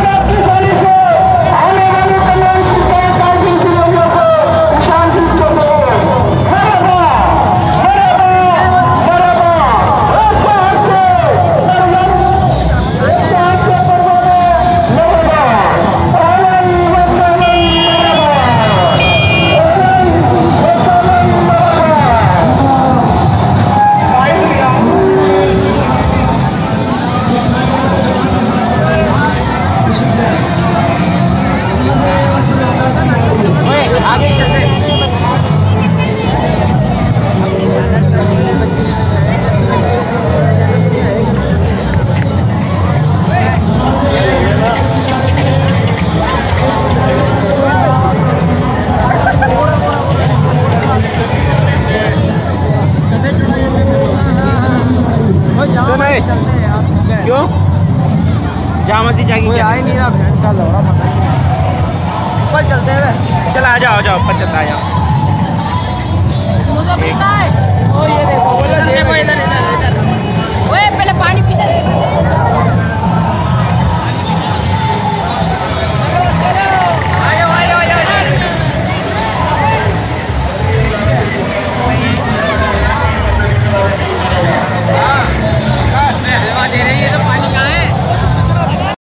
Obrigado, Frederico! क्यों? जा मस्जिद कोई क्या आई नहीं का लौड़ा पता नहीं ऊपर चलते हैं चल आ जाओ आ जाओ ऊपर चलता आ जाओ।